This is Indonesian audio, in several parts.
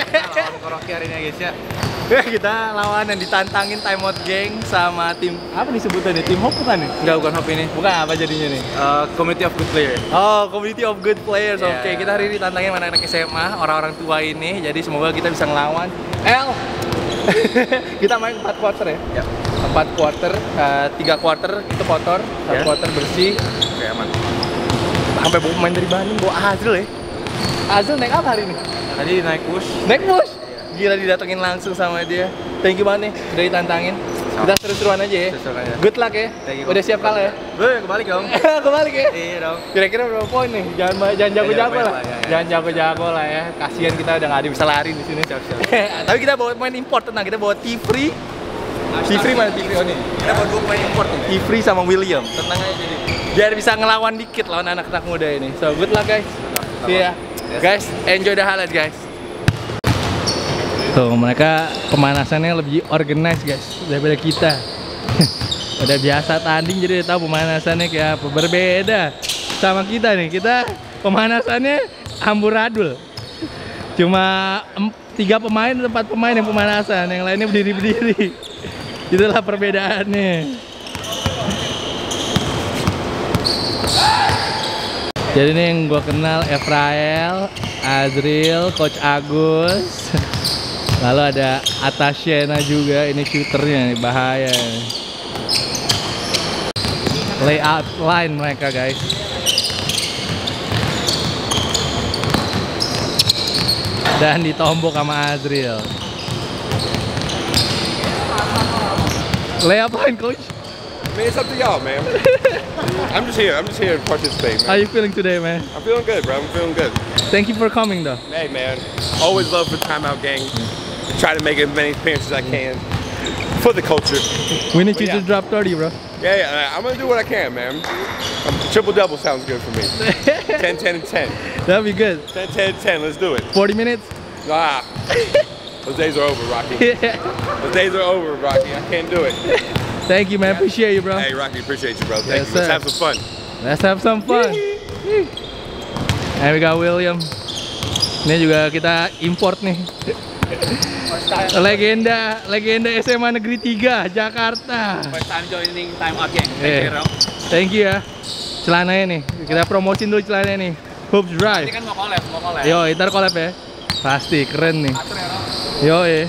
Ya, hari ini ya guys ya. kita lawan yang ditantangin Time Out Gang sama tim apa disebutannya? Tim Hope bukan nih? Enggak bukan hobi ini. Bukan apa jadinya nih? Uh, community of good player. Oh, community of good players. Yeah. Oke, kita hari ini tantangin anak-anak SMA, orang-orang tua ini. Jadi semoga kita bisa ngelawan. L. kita main 4 quarter ya. Ya. 4 quarter, 3 quarter itu kotor, 1 Ya. quarter bersih. Oke aman. Sampai pemain dari Bandung, bawa Azril ya. Azril naik apa hari ini? Tadi naik push. Naik bus. Gila didatengin langsung sama dia. Thank you banget nih udah ditantangin. Kita seru-seruan aja ya. Seru-seruan aja. Good luck ya. Thank you. Udah siap kalah ya? Gue kembali dong. Kebalik ya. Iya dong. Kira-kira berapa poin nih? Jangan jangan jago-jago lah. ya. Jangan jago-jago lah ya. Kasihan kita udah nggak ada bisa lari di sini. Siap, siap. Tapi kita bawa pemain import tenang. Kita bawa T-Free. T-Free mana T-Free oh nih. Kita buat dua pemain import nih. T-Free sama William. Tenang aja jadi. Biar bisa ngelawan dikit lawan anak-anak muda ini. So good luck guys. Ya. Yes. Guys, enjoy the highlight guys. Tuh, mereka pemanasannya lebih organized guys daripada kita. Udah biasa tanding jadi tahu pemanasannya kayak apa. Berbeda sama kita nih. Kita pemanasannya amburadul. Cuma tiga pemain empat pemain yang pemanasan, yang lainnya berdiri-berdiri. Itulah perbedaannya. Jadi ini yang gue kenal Efrael, Azril, Coach Agus, lalu ada Atashena juga, ini shooternya nih, bahaya. Layout line mereka guys. Dan ditombok sama Azril. Layup line coach. Mean, it's up to y'all, man. I'm just here. I'm just here to participate, How man. you feeling today, man? I'm feeling good, bro. I'm feeling good. Thank you for coming though. Hey, man. Always love the timeout gang. Try to make as many appearances as I can for the culture. We need you Yeah. to drop 30, bro. Yeah, yeah. I'm gonna do what I can, man. Um, triple double sounds good for me. 10, 10, and 10. That'd be good. 10, 10, 10. Let's do it. 40 minutes? Ah. Those days are over, Rocky. Those days are over, Rocky. I can't do it. Thank you, man. Appreciate you, bro. Hey, Rocky, appreciate you, bro. Thank Yes, you. Let's sir. have some fun. Let's have some fun. And we got William. Ini juga kita import nih. Legenda, legenda SMA Negeri 3 Jakarta. First time joining time out gang. Eh, Thank you ya. Celananya nih, kita promosin dulu celananya nih. Hoops Drive. kan mau collab, mau collab. Yo, ntar collab ya. Pasti keren nih. Atur ya,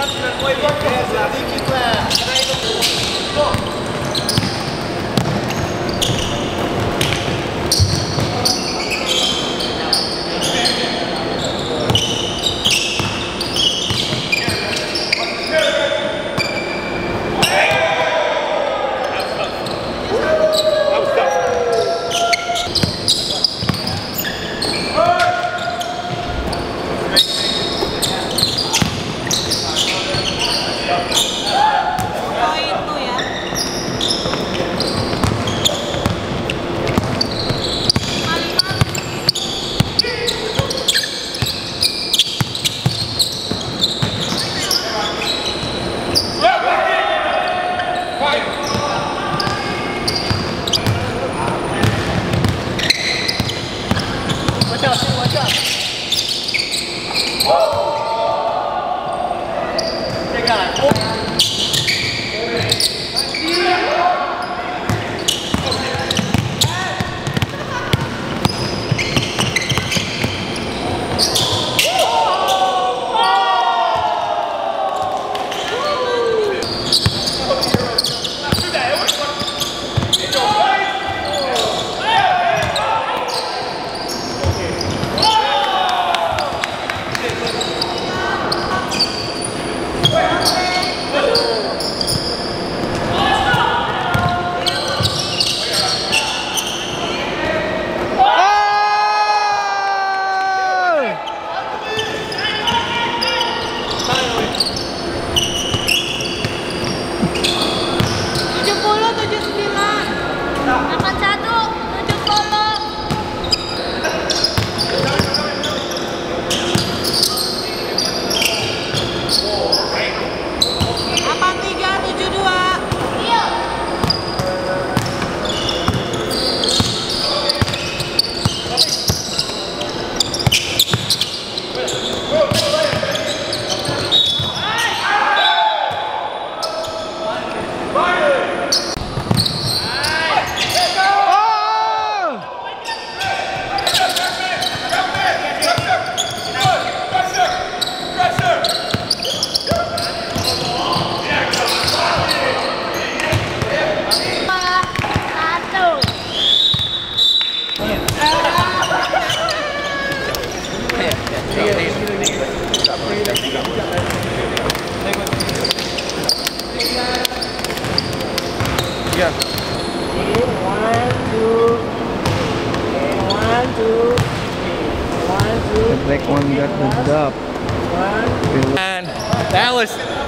Castro, muy go.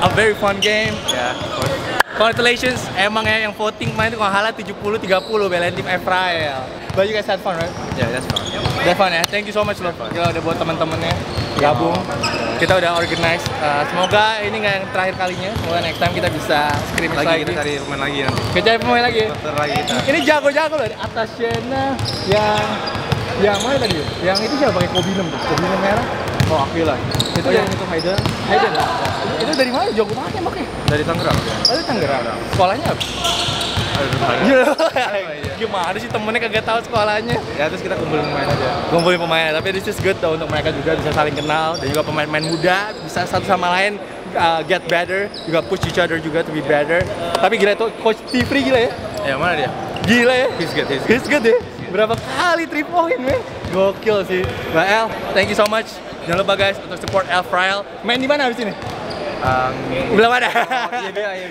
A very fun game. Yeah, of course. Congratulations, emang ya yang voting main itu kalau halah 70-30 belain tim Efrael. But you guys had fun, right? Yeah, that's fun. Udah fun ya, thank you so much loh Gila udah buat temen-temennya gabung Kita udah organize, Uh, semoga ini nggak yang terakhir kalinya Semoga next time kita bisa scrimmage Lagi lagi, kita cari pemain lagi nanti. Kita cari pemain lagi Dokter lagi kita. Ini jago-jago loh, atas Shena yang yang mana tadi? Yang itu siapa pakai Kobinem tuh? Kobinem merah? Oh, Aquila. Itu yang itu Hayden. Hayden. Itu dari mana? Jago banget ya makanya. Dari Tangerang. Oh, itu Tangerang. Sekolahnya apa? Iya. Gimana sih temennya kagak tahu sekolahnya? Ya terus kita kumpulin pemain aja. Ngumpulin pemain, tapi this is good though untuk mereka juga bisa saling kenal dan juga pemain-pemain muda bisa satu sama lain uh, get better, juga push each other juga to be better. Tapi gila itu coach Tifri gila ya. Ya mana dia? Gila ya. He's good, he's good. He's good ya. Berapa kali 3 point, men. Gokil sih. Mbak El, thank you so much. Jangan lupa guys untuk support El Frail. Main di mana habis ini? Um, Belum ada.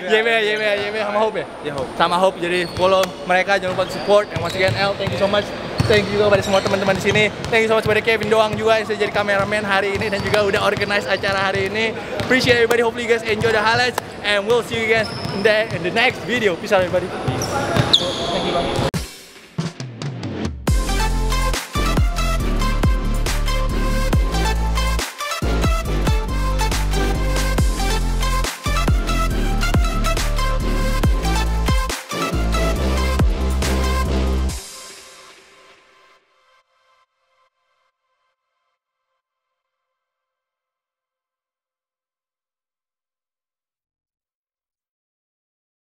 YBA, YBA, YBA sama Hope ya? Hope. Sama Hope, jadi follow mereka, jangan lupa support. And once again, El, thank you so much. Thank you juga pada semua teman-teman di sini. Thank you so much pada Kevin Doang juga yang sudah jadi kameramen hari ini dan juga udah organize acara hari ini. Appreciate everybody. Hopefully you guys enjoy the highlights and we'll see you guys in the, in the next video. Peace out everybody.